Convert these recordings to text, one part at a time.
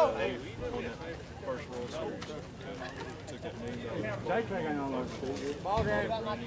First World Series. Took that name. Jake ain't got no love for it. Ball game. That's how it is.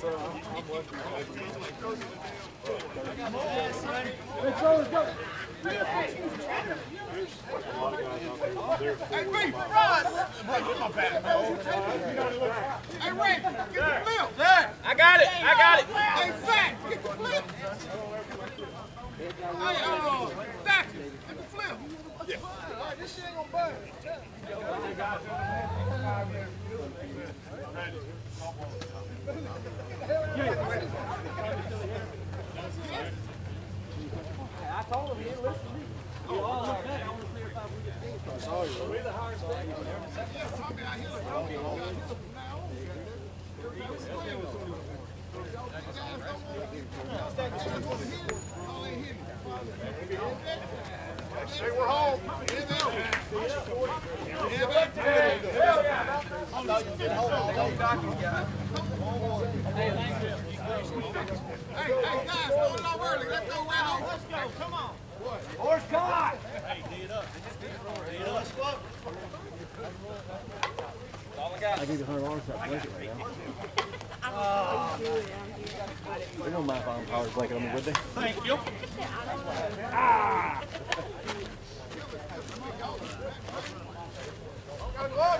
Hey, get my bat, man. Hey, Reed, get the flip. Zach. I got it. I got it. Hey, Zach, get the flip. Hey, uh, Zach, get the flip. Yeah. I told him he didn't listen to me. Back. I want if I we can something. We're the hardest thing. Yeah, Tommy don't now. Hey, we're home. In there. Yeah, back to Hey, hey, guys, go a early. Let's go right. Let's go. Come on. Horse caught. I give you hundred dollars that blanket right now. They don't mind if I'm powered blanket on me, would they? Thank you. Gotta go up,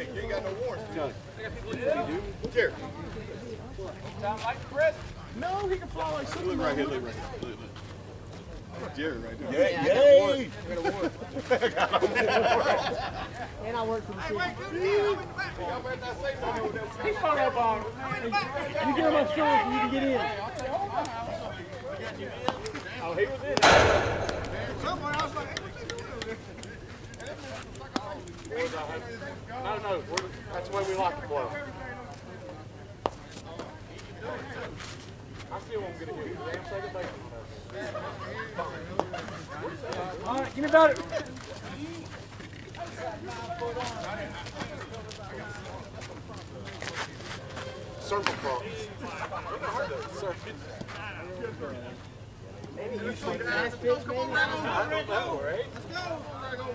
Hey, you ain't got no warrants, John. I got people warrant. Jerry. Sound like Chris. No, he can fly like Superman. Look right here, look right here. Look, look. Jerry right there. Yeah, yeah. Yay! And I work for the city. Hey, wait, good deal. I'm in the back. Y'all better not say nothing over there. He fought up on You get him upstairs so you can get in. Oh, he was in. Someone else like, hey, what you doing over there? No, no, we're, that's the way we like to play. I still won't get a hit. Damn second base. All right, give me about it. Circle cross. Maybe you should fast pitch, maybe. I don't know, right? Let's go.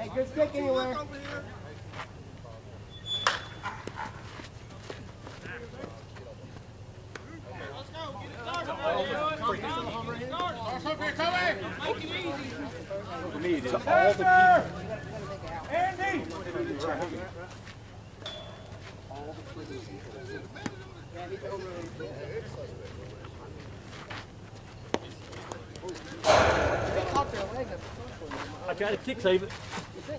Hey, good stick anywhere. is all the Andy. Leg up. I tried to kick save it. In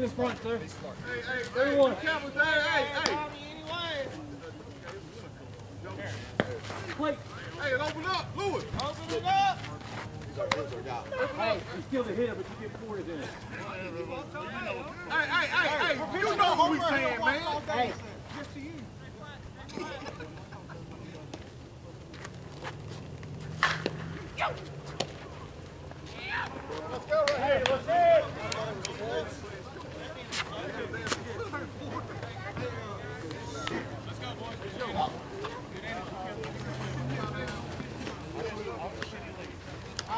this front, sir. Hey, hey, Everyone. Campbell, hey, hey, Wait. hey, hey, open up, Lewis. Open it up. Hey, you still the hitter, but you get 40 in it. Hey, hey, hey, hey, you know what we're saying, man. Hey, Let's go right here. Let's go.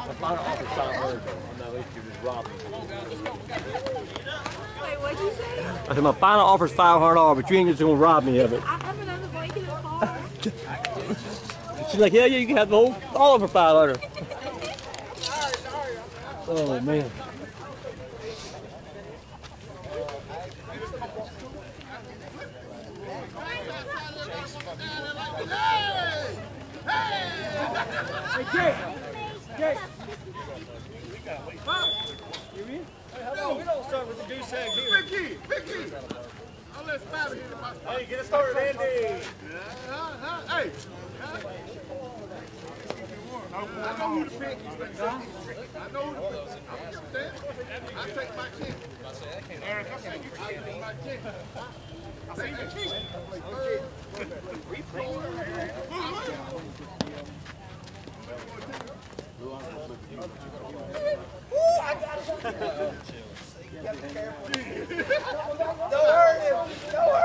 The final office time word. I know these two just robbed me. Wait, what'd you say? I said my final offer's $500, but you ain't just gonna rob me of it. I have another blanket in the car. She's like, yeah, yeah, you can have the whole, all of her 500. Oh man. Vicky, Vicky. I'll let Spivey hit my Hey, get it started, Andy. Hey. I know who to pick. I know who to pick. I don't give a damn. I take my chance. Eric, I say you take my chance. I say you cheat. Here we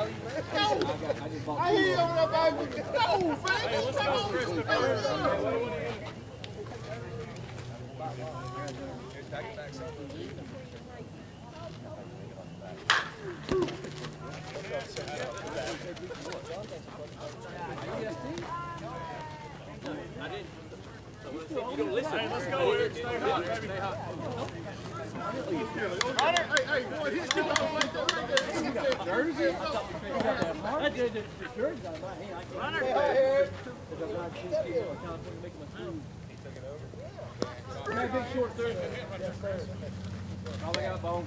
Hey, no. I hear you on that baby. No, man. Let's go, Hey, let's go, Eric. Stay hot, baby. Stay hot. Hunter, hey, hey, boy, you out like that right there. Jersey. That did the jersey out of my hand. I can't. Because I'm not too scared. I'm trying to make my team. Can I big short third? Yes, sir. Oh, they got a bone.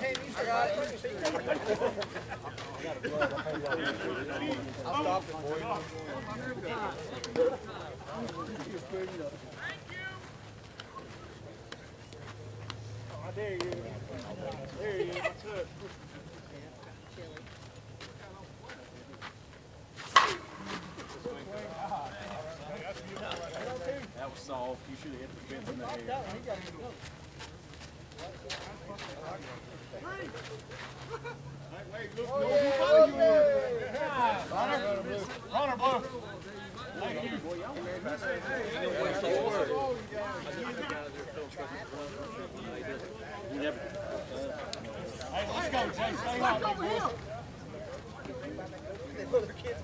easy, easy. We're at one. That was cross. I don't lean on Let's go, Drew. Stay high. Yeah, I meant to do. Yeah, but it was crossed. He was inside. Let's go.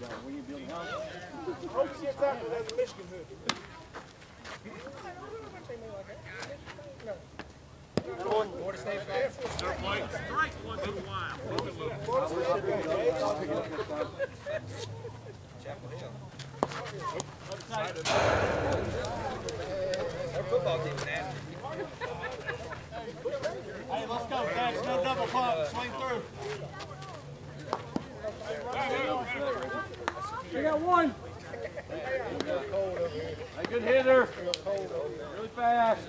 John, when you? Hope she gets out with that Michigan hood. No good hitter. Really fast.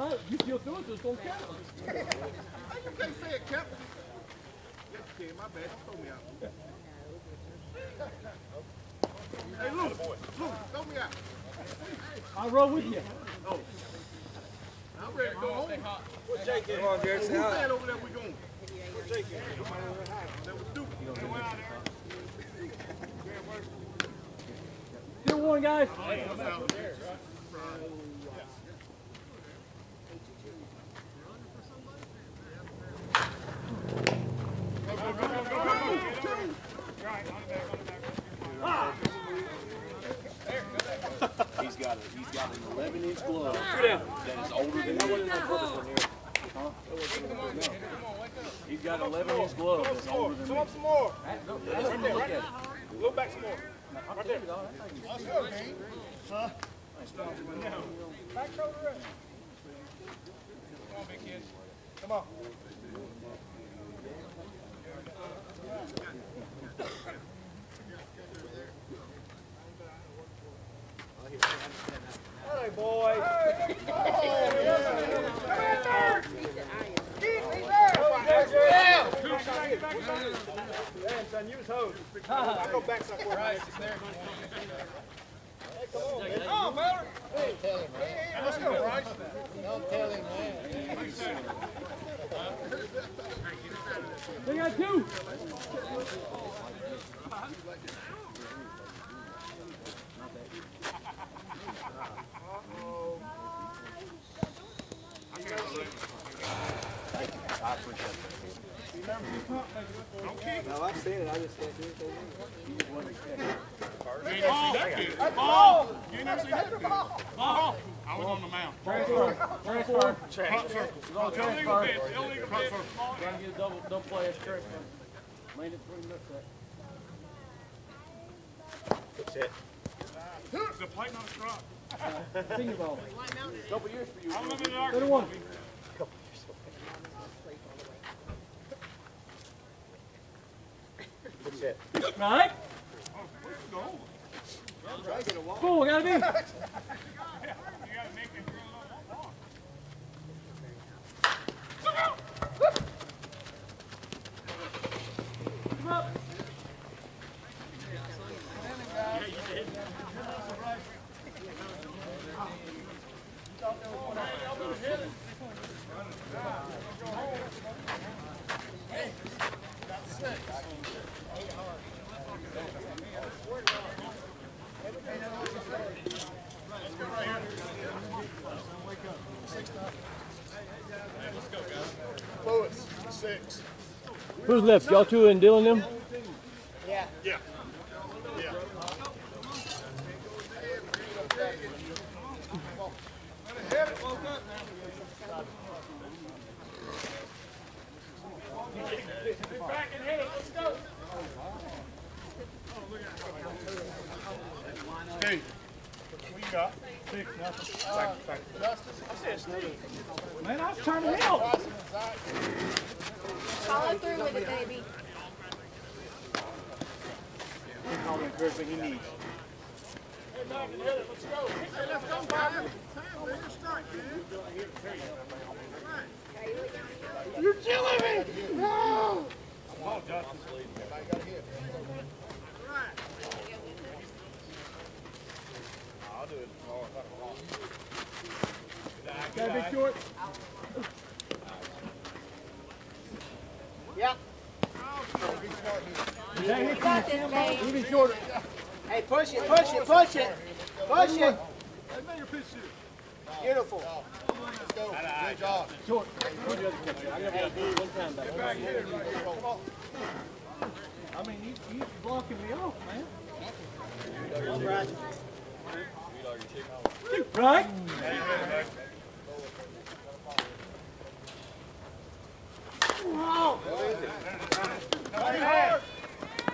anything that wasn't that rated. He went like that a minute ago, but chased it over and caught it. I got him. Huh? You still threw it, so it's gonna count. Hey, you can't say it, Captain. Yes, you can. My bad. You throw me out. Hey, Luke. Luke, throw me out. I'll roll with you. I'm ready to go home. Where's Jake at? Come on, Jared, Who said over there we going? Where's Jake That was Duke. Still one, guys. He's got a, he's got an 11 inch glove that is older than me. Huh? He's got an 11 inch glove that's older than me. Come up some more. Let's look at it. Look back some more. Right there. Back shoulder up. Come on, big kid. Come on. Hey, boy. Yeah, son, use hose. I go back somewhere. Right, there. Hey, come on, man. Oh, Miller. Hey, hey, let's go, Bryce. They got two. Okay. No, I've seen it. I just can't do it. Ball. Ball. Ball. I was on the mound. Transfer. Transfer. Check. Pop circle. Go transfer. Illegal circle. To get a double, double play. That's it the plate not a strike? Ball. Double years for you. I'm living in Arkansas. That's it. Right? Cool, gotta be. Who's left? Y'all two and Dylan them? Yeah. Yeah. Steve, what you got? Six, nothing. Justice? Man, I was trying to help. Follow through with it, baby. All the encouragement he needs. Let's go. Hey, let's go, Byron. Time, man. You're strike, dude. You're killing me. No. Got a big short? Yep. Yeah, You got this, babe. he be shorter. Hey, push it, push it, push it. Push it. Beautiful. Let's go. Good job. Short. Where's the other catcher? I never got beat one time back. I mean, you, you blocking me off, man. Right?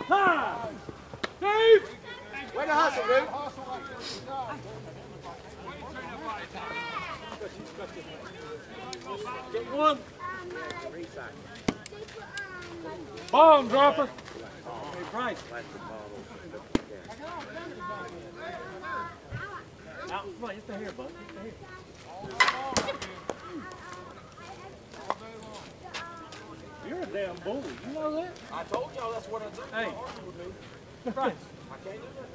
Ha! Dave! Way to hustle, dude. Get one. Bomb dropper. Hey, Bryce. Out in front. It's the hair, bud. It's the hair. You're a damn bully. You know that? I told y'all that's what I do. Hey. Bryce.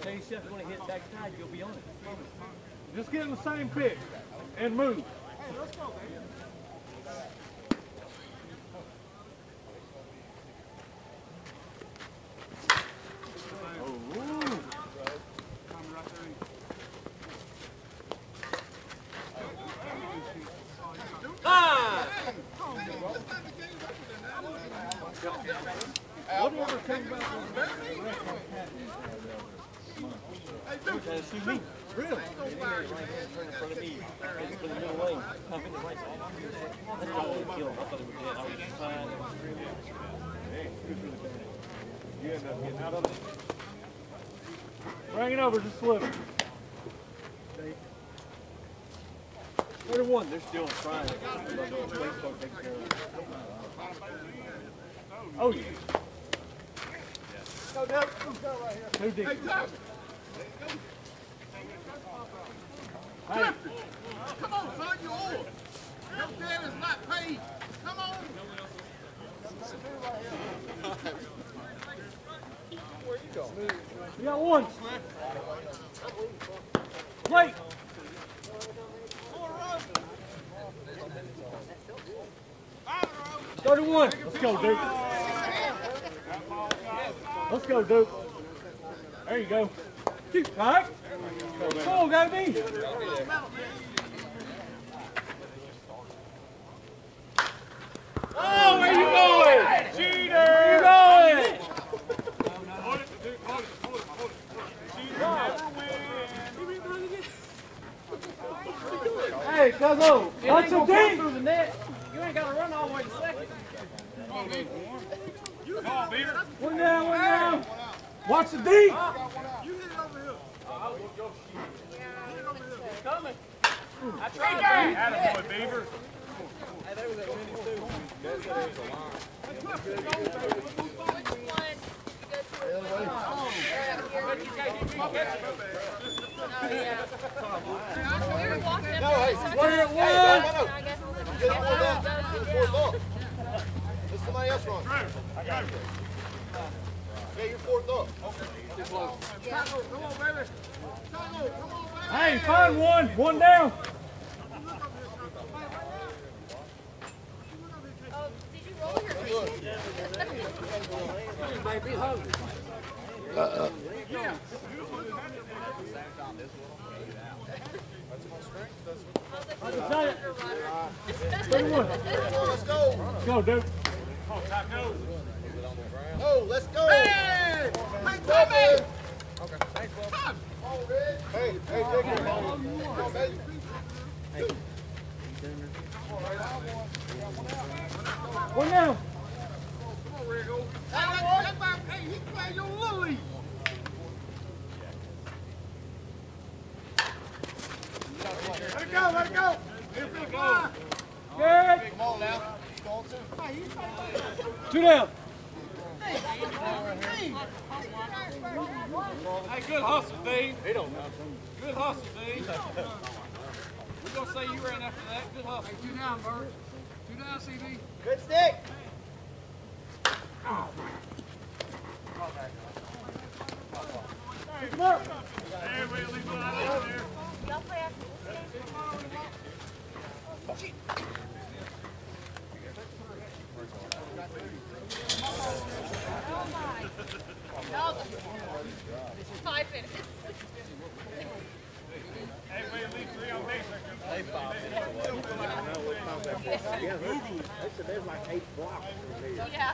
Tell yourself when it hit backside, you'll be on it. Just get in the same pitch and move. Whatever comes about see me. Really? And he had his right hand turned in front of me. And for the middle lane. I'm in the right side. That's all I kill him. I thought he was dead. I was just fine. I was screaming. Hey, it was really bad. You ended up getting out of it. Bring it over, just slip. Thirty-one, they're still trying. Baseball takes care of it. Oh, yeah. Go, Doug. Go right here. Deep. Hey, 31. Let's go, Duke. Let's go, Duke. There you go. Keep tight. Come on, got me. Oh, where you going? Cheater! Where you going? Hold it, Duke. Hold it. Hold it. Hold it. Cheater never wins. Hey, Cuzzo, punch him deep! You ain't gotta run all the way to one down, one down. Watch the deep. You hit it over here. Coming. Attaboy, Beaver. No, hey, at one. Get up. Fourth up. Let somebody else run. Yeah, you're fourth up. Taco, come on, baby. Taco, come on, baby. Hey, find one. One down. Oh, did you roll your Other side. 31. Let's go. Let's go, dude. Oh, let's go. Hey! Hey, Tommy! Hey, hey, take it. Come on, baby. One down. Hey, that- that hey, he playing your little league. Let it go, let it go. Here, big guy. Good. Come on now. He's going. Two down. Hey, good hustle, Dean. He don't know. Good hustle, Dean. We're gonna say you ran after that. Good hustle. Two down, Bert. Two down, CD. Good stick. Y'all play after this game? No. Yeah.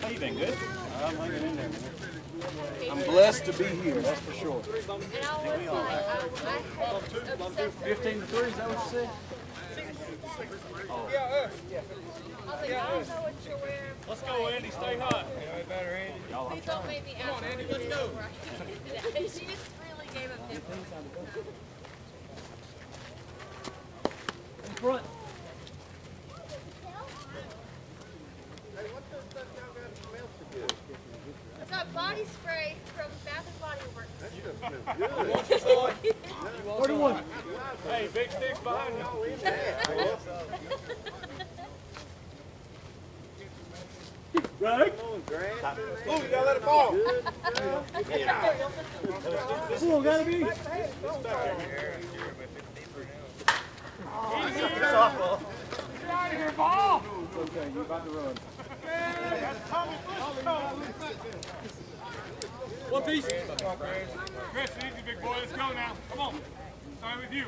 How you been? Good? I'm hanging in there. I'm blessed to be here, that's for sure. And I was like, I, I had 15 to 3, is that what you said? Let's go, Andy. Stay hot. Please don't make me to get it over. I She just really gave different. In front. It's got body spray from Bath and Body Works. 31. Hey, big sticks behind you. Right. Oh, you gotta let it fall. Gotta be. Okay, you're about to run. One piece. Chris, easy, big boy. Let's go now. Come on. Starting with you.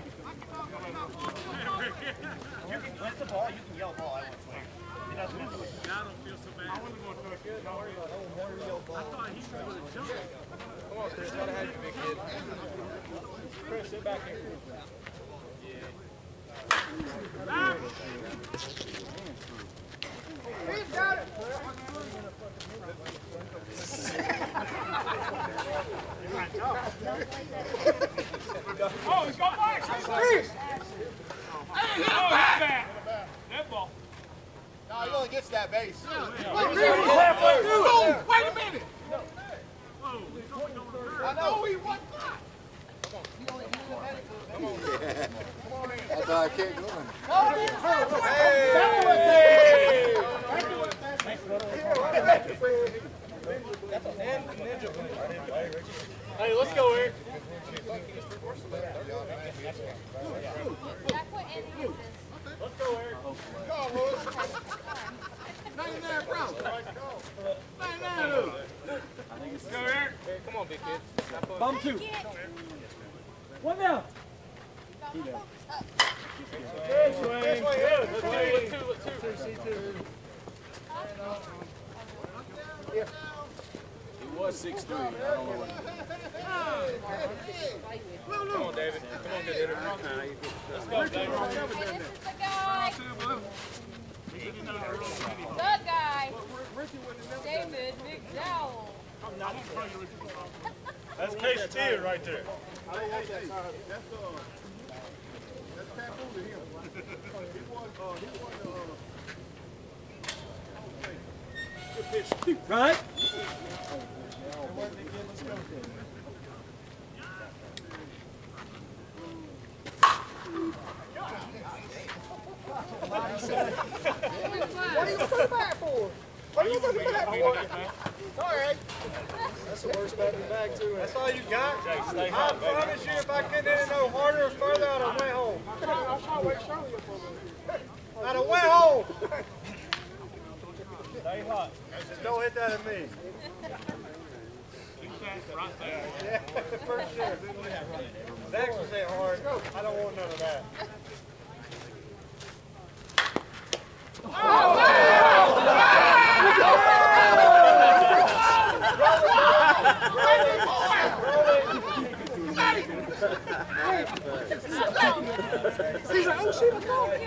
That's the ball. You can yell ball. I won't swing. It doesn't matter. I don't feel so bad. I wasn't going to touch it. I thought he was going to jump. Come on, Chris. Gotta have you, big kid. Chris, sit back here. Oh, he's got back. Hey, oh, hit that. That ball. No, he only gets that base. halfway through it. Wait a minute. I know. he won. That's why I can't go in. Hey, let's go, Eric. That's what Andy uses. Let's go, Eric. Go on, Lewis. 99 Brown. 99 Lewis. Let's go, Eric. Come on, big kid. Bum two. One down. Good swing. Good. Let's two, let's two, let's two. He was six three. I don't know what. Come on, David. Come on, good. Let's go, David. And this is the guy. The guy. David McDowell. That's Case Steer right there. Hey, hey, hey, that's, uh, that's taboo to him. He uh, he uh, Right. What are you looking back for? What are for? Sorry. That's the worst bat in the bag, too. That's all you got? I promise you, if I couldn't hit it no harder or further, I'd have home. I done went home. Stay hot. Just don't hit that at me. That right there. Yeah, for sure. Was hit hard. I don't want none of that. He's like, oh shit, I caught it.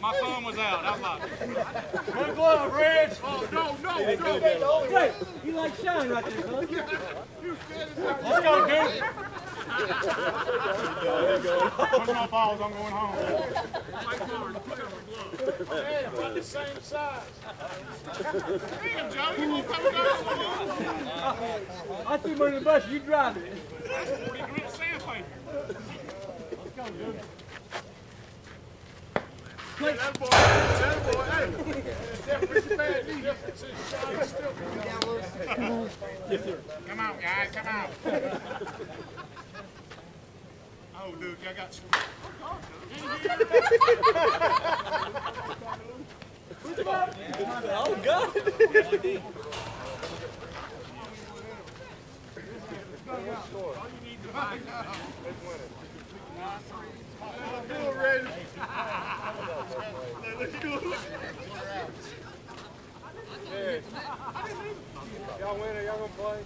My phone was out. I was like, Good glove, Rich. oh, no, no, no. Hey, shine right there, son. Let's go, dude. Put my balls, I'm going home. About the same size. Damn, Joe, you won't come down. I threw him under the bus, you drive it. That's 40 grit sandpaper. That boy, that boy, hey. That pretty bad knee. That's it. Shine still. Come on, guys, come on. Oh, Duke, I got some. Oh, God. Do it, Reggie. Y'all win or y'all gonna play?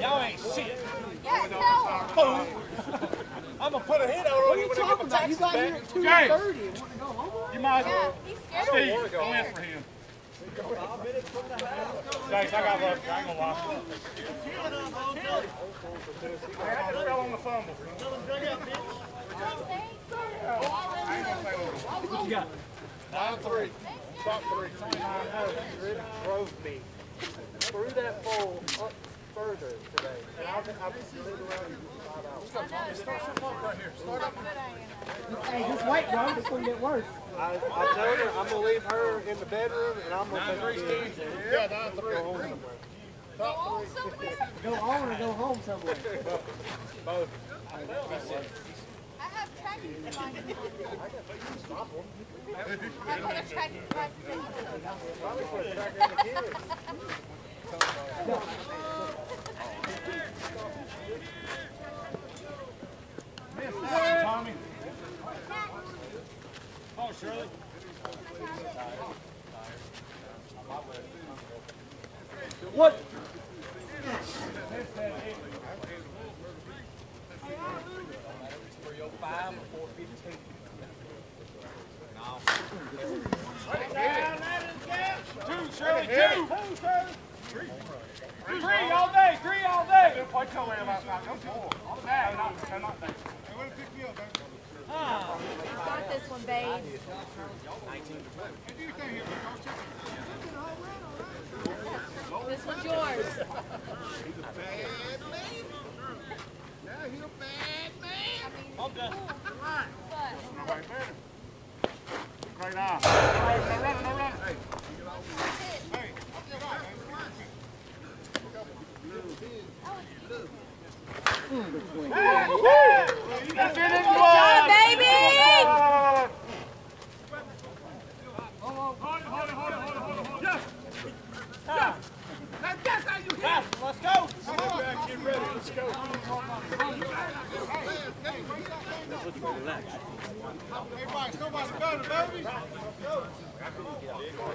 Y'all ain't shit. Yeah, tell him. I'm gonna put a hit on you talking about? You got here at two James. thirty and want to go home? You might as Yeah, well. he's scared. Steve, go in for him. Thanks, I got lucky. I ain't gonna lie. Hey, I just fell on the fumble. What you got? Line three. Top three. drove through that pole up further today. And I've I've been sitting around for five hours. Hey, just wait, bro. It's gonna get worse. I, I told her I'm gonna leave her in the bedroom and I'm gonna take the kids Yeah, nine three. go home somewhere. Go on somewhere. Go on or go home somewhere. Both. I have tracking devices. I got a tracking device. Probably put a tracker in the kids. Tommy. Oh, Shirley. What? Two. Three all day, three all day. Till way last night. No four. All day. Not, not day. Hey, way to pick me up, Got this one, babe. This one's yours. Bad man. Now he a bad man. I'm done. Nobody better. Great eye. No running, no running. Hey. Hey. Get out, man. That's it Yeah.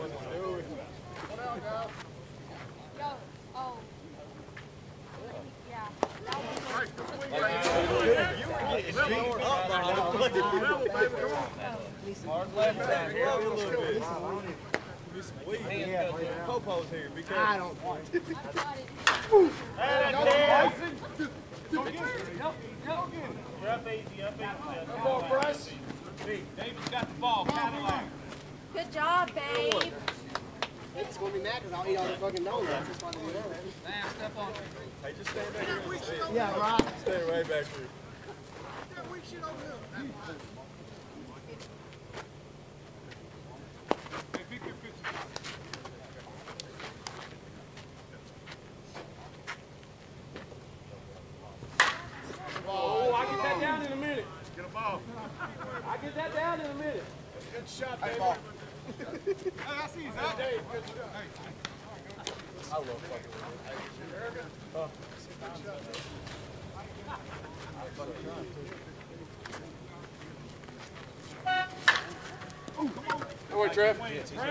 Go away, Trev. Yes, he's a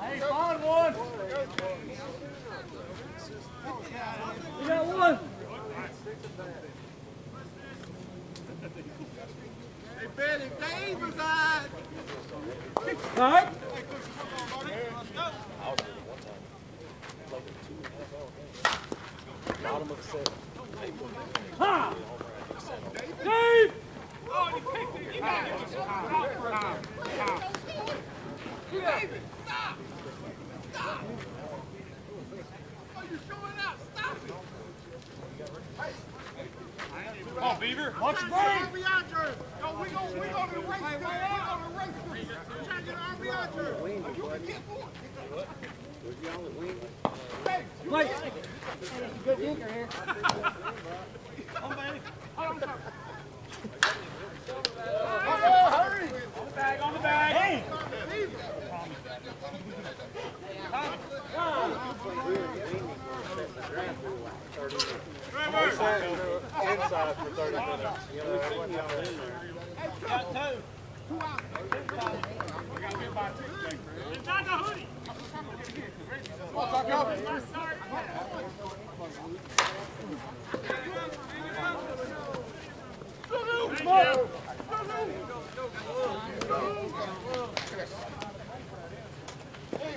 Hey, find one. You got one. Hey, Betty, Dave is on. All right. Bottom of seven. Ha! Dave! Oh, you're showing out. Stop it. Come on, Beaver. Watch the RBI jersey. No, we gon' we gonna race. We gonna race. We're trying to get an RBI jersey. Oh, you can get one. Hey, you Wait. Good dinker here. Oh, hurry. Bag on the bag. Inside for 30 minutes. You know, that went down there. Inside the hoodie. Hey,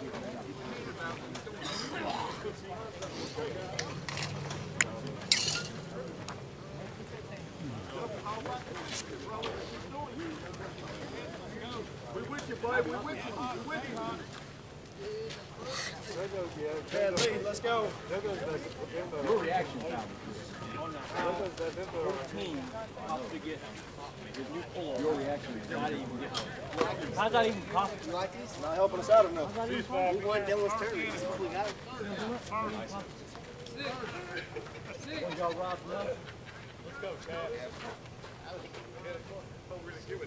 We with you. Buddy. We're with you. There goes, yeah. Chad let's go. Time. your reaction is not even get How's that even possible? Like these? Not helping us out enough. Us?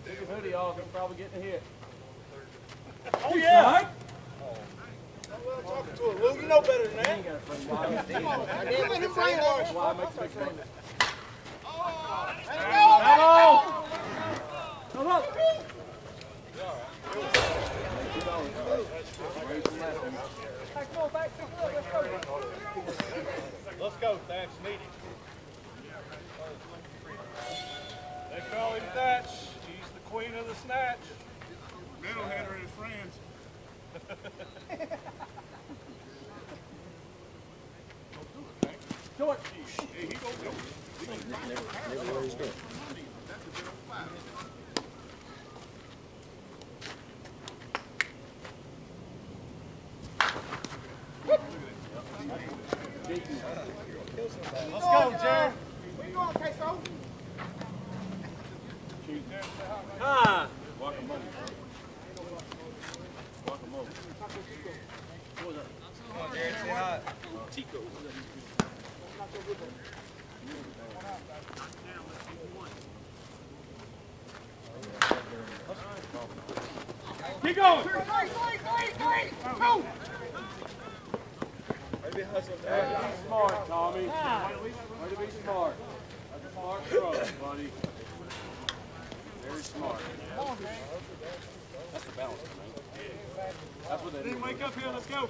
Take your hoodie off and probably getting hit. Oh yeah! Come up! On. Come on, let's go. Thatch. Need it. They call him Thatch. He's the queen of the snatch. Metalheader and his friends. Let's go, Jared. Where you going, Queso? Ah! Keep going! Three, three, three, three. Go. Be smart, Tommy. Way to be smart. That's a smart throw, buddy. Very smart. That's the balance, man. That's what they do. Wake up here. Let's go.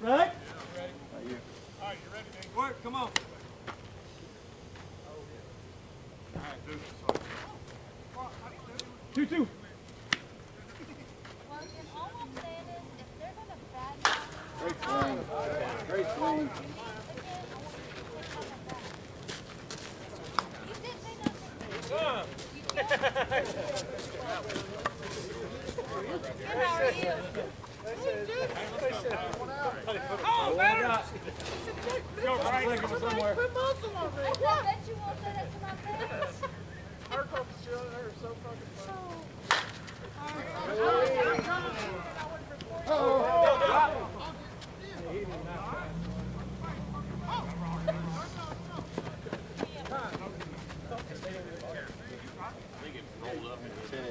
Right? All right, you ready, man? Work. Come on. All right, dude. Two, two. Well, you can almost say it is Great swing. Great swing. Oh, I funny.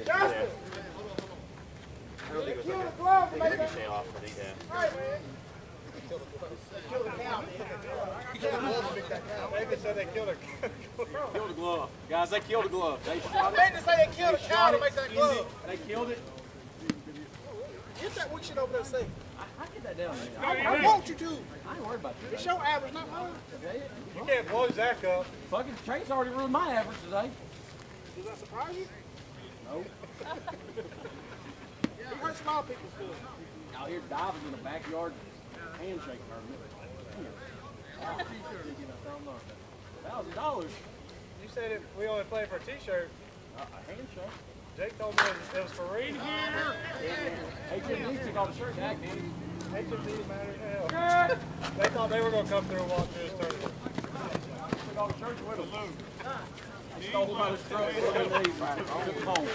Justin! Kill the glove, make that. Right, man. Kill the cow. David said they killed her. Killed the glove. Guys, they killed the glove. They I shot it. meant to say they killed a cow to make that glove. They killed it. Get that weak shit over there, safe. I get that down there. I, I want you to. I ain't worried about you. It's your average, not mine. You can't blow Zach up. Fucking Chase already ruined my average today. Does that surprise you? No. It hurts small people's feelings. Out here diving in the backyard handshake tournament. Thousand dollars. You said it, we only play for a t-shirt. Uh, a handshake. Jake told me it was for reading here. HMD took all the shirt back, didn't he? HMD matters hell. They thought they were going to come through and walk through this tournament. Took all the shirts with them. They stole my truck. Took them home.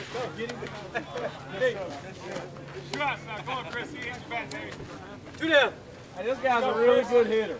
Shoot us now. Go on, Chris. He has your back, David. Two down. Hey, this guy's a really good hitter.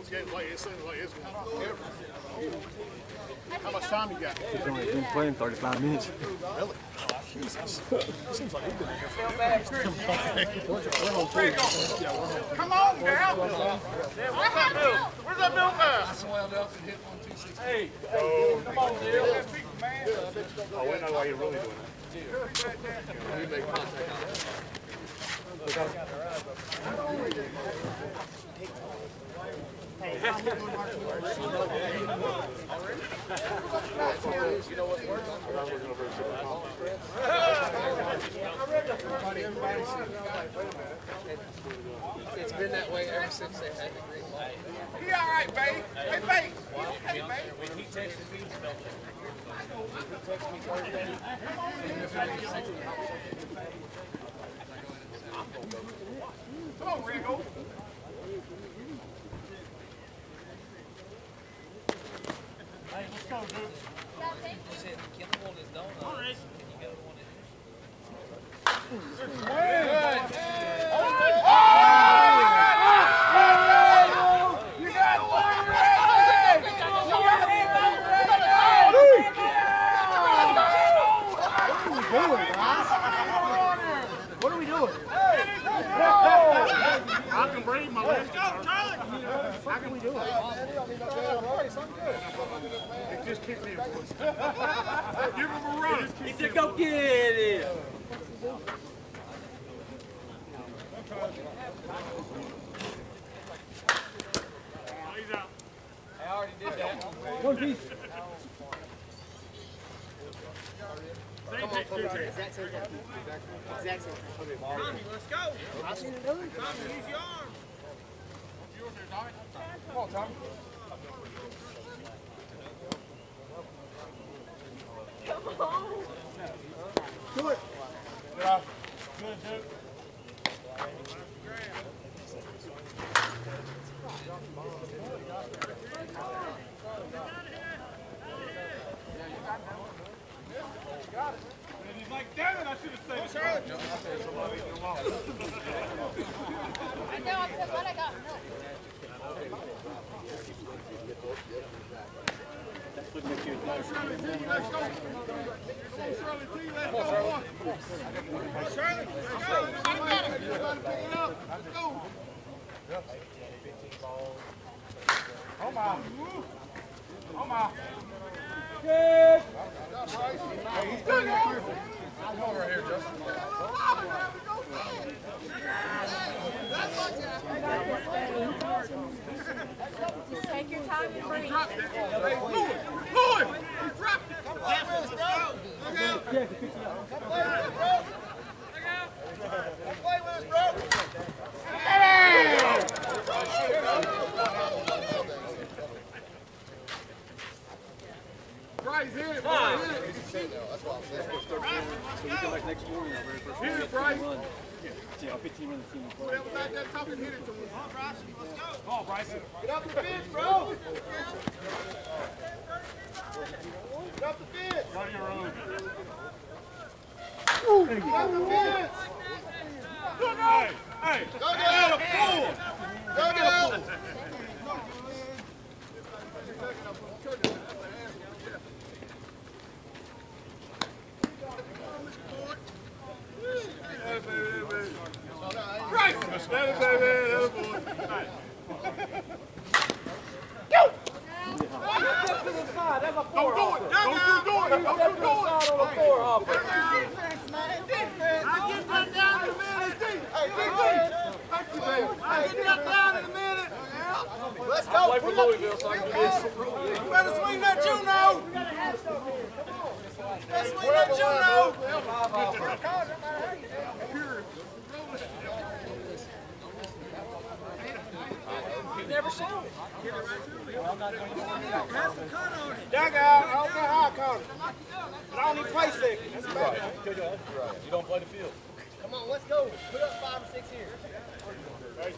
It's getting late. It seems like it's going. How much time you got? He's only been playing 35 minutes. Really? Jesus. Seems like we've been here for Come on, girl. Where's that milk guy? Hey, Oh, we know why you're really doing It's been that way ever since they had the green light. You all right, babe? Hey, babe. You okay, babe? When he texted me, Come on, Ringo. he said, Kim wanted his donuts. Can you go to one of his? You Hey, he's good now. Come over here, Justin. Just take your time and breathe. Hey, Louis, Louis, he dropped it. Come on, Willis, bro. Look out. Yeah, pick it up. Come play with us, bro. Come play with us, bro. Bryce, hit it, Bryce, hit it. So we come back next morning, our very first Hit it, Bryce. run. See, I'll 15 run the team. Whoever's out there talking, hit it to him. Come on, Bryson. Get up the fence, bro. Get up the fence. Run your own. Get up the fence. Hey, hey. Go get out. Go get out. Right. Stand it, baby. That boy. Don't do it. Don't you do it. Don't you do it. That down in a minute. Hey, DP. Thank you, baby. I get that down in a minute. Let's go. Play for Louisville, so I can do this. You better swing that Juno. Let's swing that Juno. Dugout, I don't care how I caught it. But I don't even play second. That's about it. You don't play the field. Come on, let's go. Put up five or six here.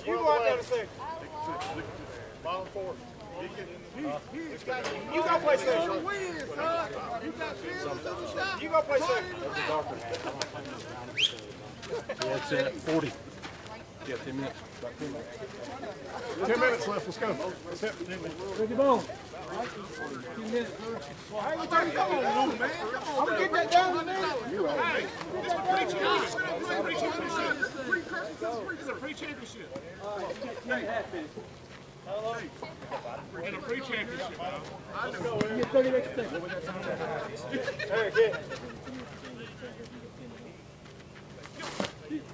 You go out there to second. Bottom four. Uh, you go play second. You got feelings to the stop. You go play second. Yeah, it's at 40. Yeah, 10 minutes. About 10 minutes. Ten minutes left. Let's go. Let's hit ten minutes. Ricky Bone. Come on, Lou, man. Come on, Get that down in there. Hey, this is a pre-championship. This is a pre-championship. This is a pre-championship. And a pre-championship. You get 30 extra seconds. Eric, get.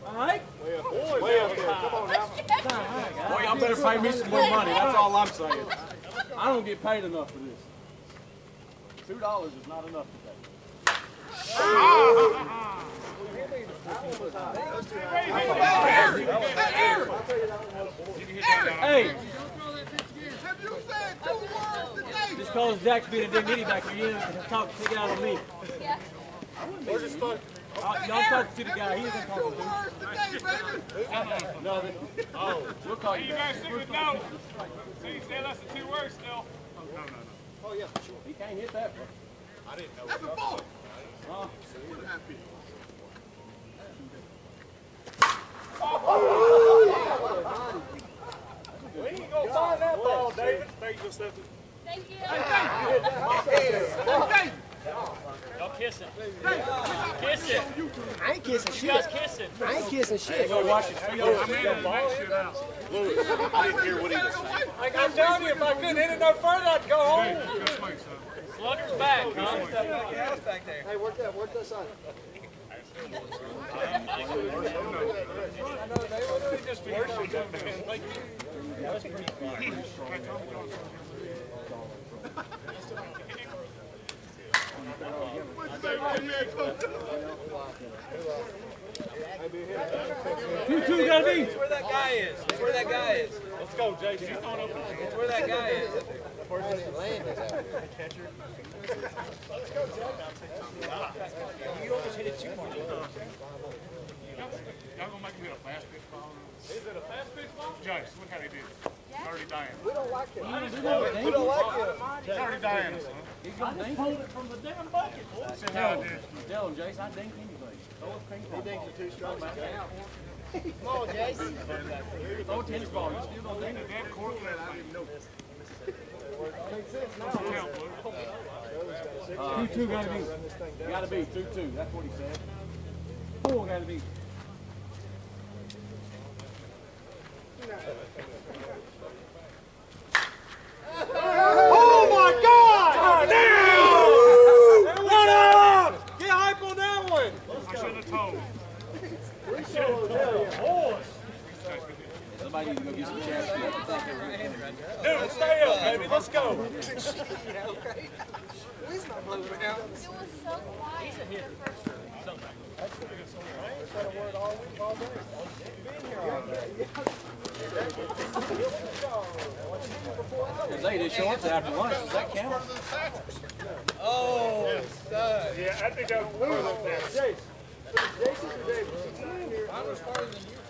All right? Way up there. Come on now. Boy, y'all better pay me some more money. That's all I'm saying. I don't get paid enough for this. Two dollars is not enough today. Hey, Have you said two words today? just cause Zach's being a dignity back here, you didn't talk, take it out on me. Yeah. Where's his phone? Uh, Y'all talk to the guy, he isn't Two talking to me. words today. Nothing. Oh, we'll call you You guys stick with no. So you say less than two words still. Oh, no, no, no. Oh, yeah, for sure. He can't hit that, bro. That's a boy. We ain't gonna find that ball, David. Thank you, Stephanie. Thank you. Y'all kiss it. Kiss it. I ain't kissing You shit. guys kiss it. I ain't kissing shit. Go watch it. I made it that shit out. I didn't hear what he was saying. Like I'm telling you, if I couldn't hit it no further, I'd go home. Just wait, son. Slugger's back, huh? Hey, work that, work that side. Just worship that man. Like, Two, two, gotta be. That's where that guy is. That's where that guy is. Let's go, Jason. That's where that guy is. Y'all gonna make me hit a fast pitch ball? Is it a fast pitch ball? Jace, look how they did it. Already dying. We don't like it. We don't like it. Already dying, son. He's gonna dink it from the damn bucket, boy. I did. Tell him, Jace, I dink anything. Throw a ping pong ball. Come on, Jason. Throw a tennis ball, you still gonna dink it. Court, I even know. Two two gotta be. Gotta be two two. That's what he said. Four gotta be. Oh my God! Damn! Run up! Get hype on that one! I should have told. Somebody need to go get some chance. Dude, stay up, baby. Let's go. He's not blowing it out. It was so quiet in the first Cause they did shorts after lunch. Does that count? Oh, son. Uh, yeah, I think I'm losing this. Mine was farther than you.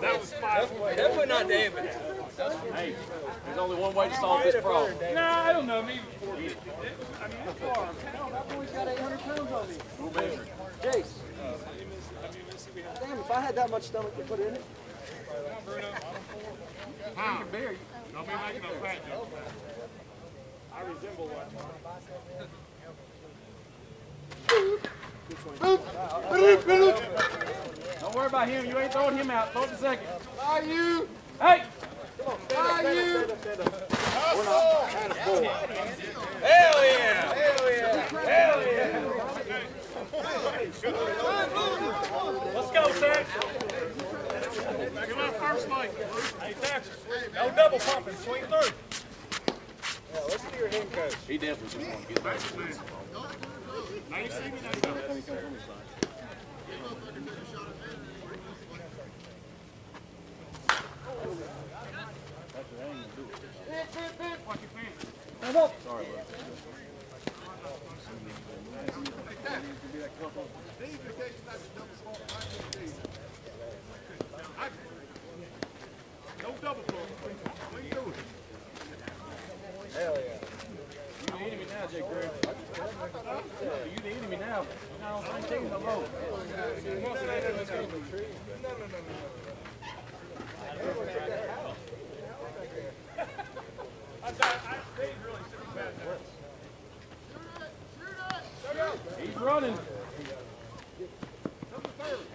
That was five. Definitely not David. Hey, there's only one way to solve this problem. Nah, I don't know. Maybe four. I mean, it's far. That boy's got 800 pounds on him. We'll measure. Jace. Damn, if I had that much stomach to put in it. Huh? Don't be making no fat jokes. I resemble one. Don't worry about him. You ain't throwing him out. Throw it to second. Are you? Hey! Are you? Hell yeah! Hell yeah! Hell yeah! Let's go, Tex. Give my first light. Hey, Tex. No double pumping. Swing through. Yeah, listen to your head coach. He definitely just want to get back. Now you see me, now you go. Watch your pants. Sorry, bro. No double running.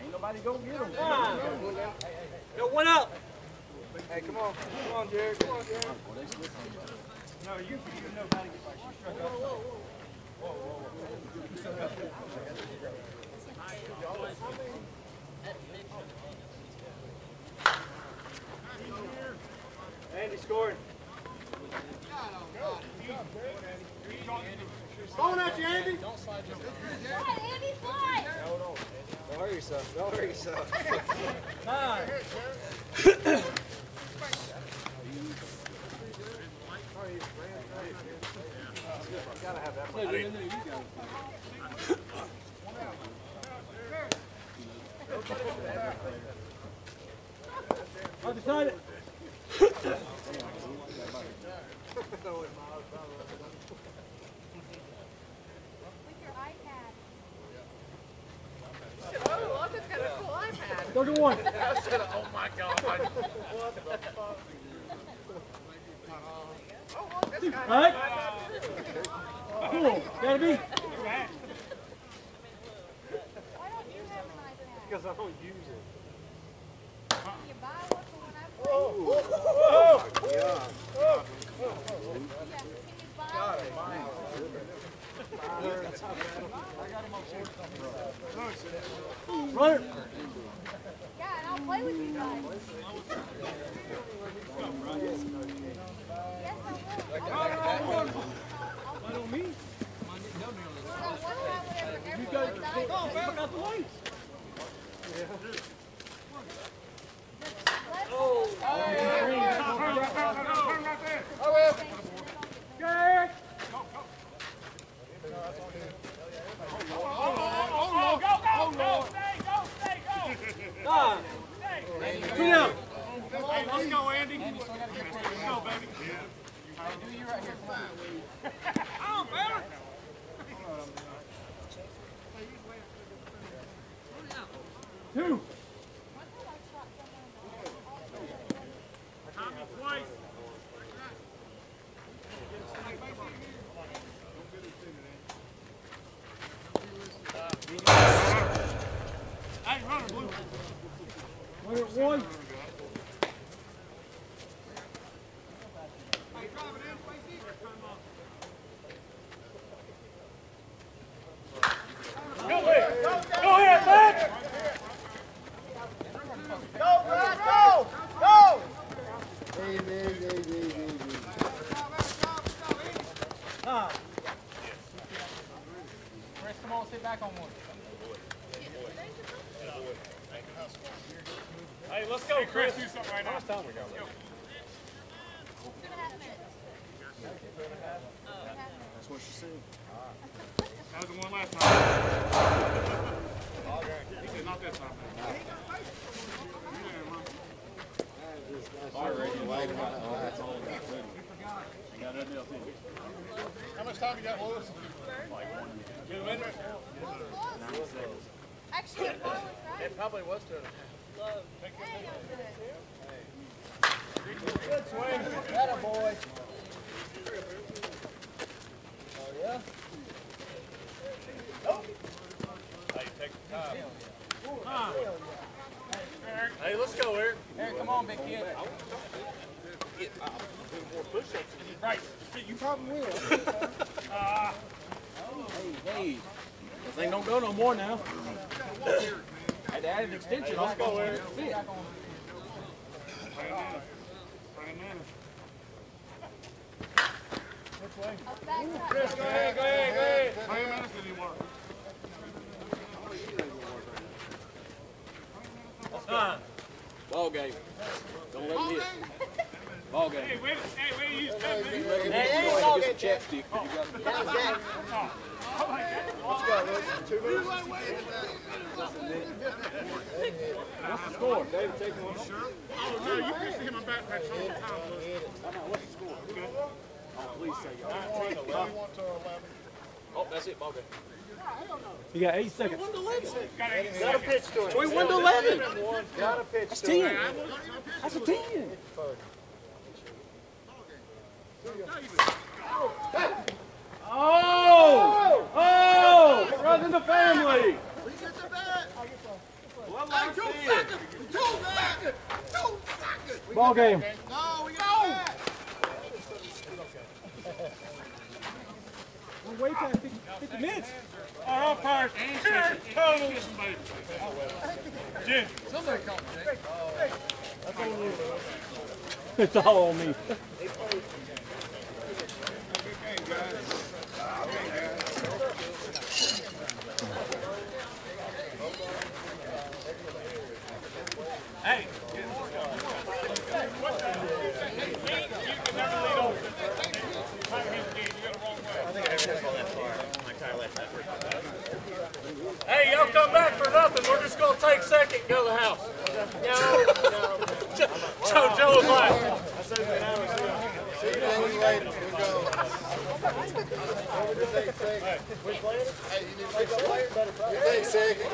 Ain't nobody gonna get him. Go one up. Hey, come on. Come on, Jared. Come on, Jared. No, you, you know how to get my shoe struck up. Whoa, whoa, whoa. Andy scoring. Going at you, Andy. Don't slide Fly, Andy, fly! Don't hurt yourself. Don't hurt yourself. I decided. With your iPad. Oh, look, it's got a cool iPad. Thirty-one. Oh my God. Oh, look, this guy. All right. Cool. Gotta be. Why don't you have an iPad? Because I don't use it. Can oh, you buy one for when I play? Oh, yeah. Yeah, can you buy one? I'll play with you guys. Yes, I will. Why don't me? So one time whenever You guys, everyone dies, go, back out the way. Turn right there. Jack. Oh, go, go, go. Stay, go, stay, go. Ah. Two down. Hey, let's go, Andy. Let's go, baby. Oh, fella. Two. Tommy twice. Something right now. Two and a half minutes. That's what she said. That was the one last time. he said not this time. Got nothing else in it. How much time you got, Lewis? Good winner. Actually, it was. It probably was two and a half. Good swing. Atta boy. Oh, yeah? Hey, take the time. Hey, let's go, Eric. Eric, come on, big kid. Right. You probably will. Ah. Hey, hey, this thing don't go no more now. I Had to add an extension on it. go, Eric. Fit. Bring him in. A back cut. Chris, go ahead, go ahead, go ahead. Twenty minutes didn't work. Ball game. Don't let me hit. Ball game. Hey, wait, hey, wait, you use ten minutes. Hey, hey, Go ahead, get some chapstick. but you gotta- That was Jack. Let's go, Lewis. Two minutes. What's the score? David taking one. Oh, no, you can see him in backpack all the time. Lewis. What's the score? Oh, please say y'all. Twenty-one to eleven. Oh, that's it, ball game. You got eight seconds. Got eight Gotta pitch to him. 21 to 11. Gotta pitch That's to him. 10. That's a 10. Oh! Oh! Runs in the family. Hey, two seconds! Two seconds! Two seconds! Ball game. No, we got that! We're way past 50, 50 minutes. Our umpires, ten total. Jim, It's all on me. hey. You can never lead over. Time to get the game, you got the wrong way. Hey, y'all come back for nothing. We're just gonna to the house. No, no. Joe, Joe was like, See you later. We'll go. Hey, you need to take second? You take second.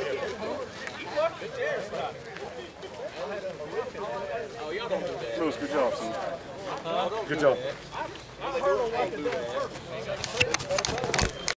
Oh, y'all don't do that. Lewis, good job, son. Good job.